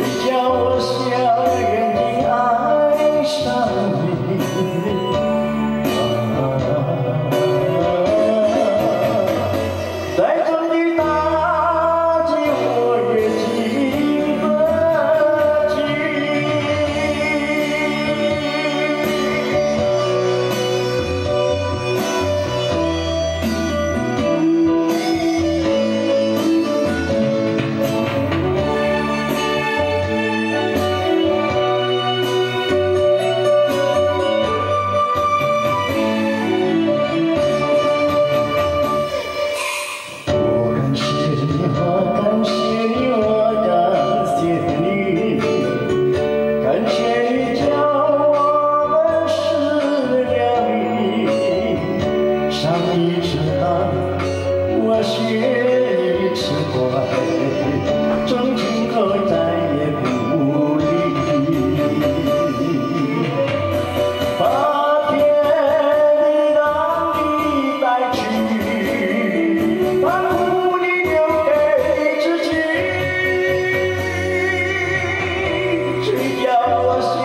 你叫我想奇怪，终于可再也不离。把天让你带去，把苦你留给自己，只要我。